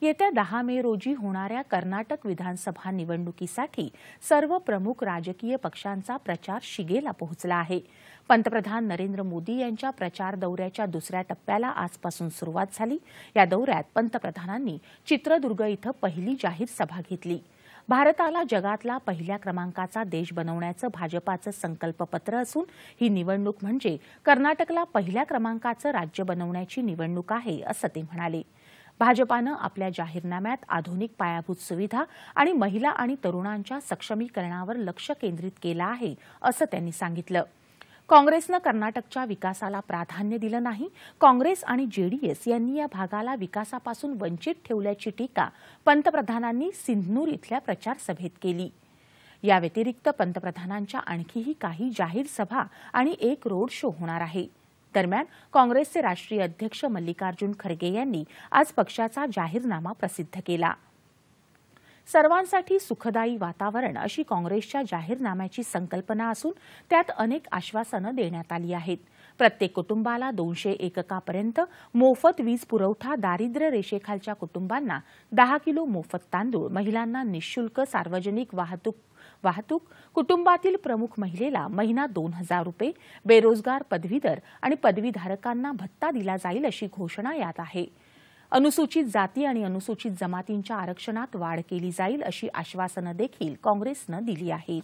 येत्या दहा मे रोजी होणाऱ्या कर्नाटक विधानसभा निवडणुकीसाठी सर्व प्रमुख राजकीय पक्षांचा प्रचार शिगेला पोहोचला आहे. पंतप्रधान नरेंद्र मोदी यांच्या प्रचार दौऱ्याच्या दुसऱ्या टप्प्याला आजपासून सुरुवात झाली. या दौऱ्यात पंतप्रधानांनी चित्रदुर्ग इथं पहिली जाहीर सभा घेतली. भारताला जगातला पहिल्या क्रमांकाचा देश बनवण्याचं भाजपाचं संकल्पपत्र असून ही निवडणूक म्हणजे कर्नाटकला पहिल्या क्रमांकाचं राज्य बनवण्याची निवडणूक आहे असं ते म्हणाले. भाजपानं आपल्या जाहीरनाम्यात आधुनिक पायाभूत सुविधा आणि महिला आणि तरुणांच्या सक्षमीकरणावर लक्ष केंद्रित केलं आहे असं त्यांनी सांगितलं. काँग्रेसनं कर्नाटकच्या विकासाला प्राधान्य दिलं नाही. काँग्रेस आणि जेडीएस यांनी या भागाला विकासापासून वंचित ठेवल्याची टीका पंतप्रधानांनी सिंधनूर इथल्या प्रचार सभेत केली. या व्यतिरिक्त पंतप्रधानांच्या आणखीही काही जाहीर सभा आणि एक रोड शो होणार आहे. दरम्यान काँग्रेसचे राष्ट्रीय अध्यक्ष मल्लिकार्जुन खरगे यांनी आज पक्षाचा जाहीरनामा प्रसिद्ध केला. सर्वांसाठी सुखदायी वातावरण अशी काँग्रेसच्या जाहीरनाम्याची संकल्पना असून त्यात अनेक आश्वासनं देण्यात आली आहेत. प्रत्येक कुटुंबाला दोनशे एककापर्यंत मोफत वीज पुरवठा दारिद्र्य रेषेखालच्या कुटुंबांना दहा किलो मोफत तांदूळ महिलांना निशुल्क सार्वजनिक वाहतूक वाहतूक कुटुंबातील प्रमुख महिलेला महिना दोन हजार रुपये बेरोजगार पदवीधर आणि पदवीधारकांना भत्ता दिला जाईल अशी घोषणा यात आहे. अनुसूचित जाती आणि अनुसूचित जमातींच्या आरक्षणात वाढ केली जाईल अशी आश्वासनं देखील काँग्रेसनं दिली आहेत.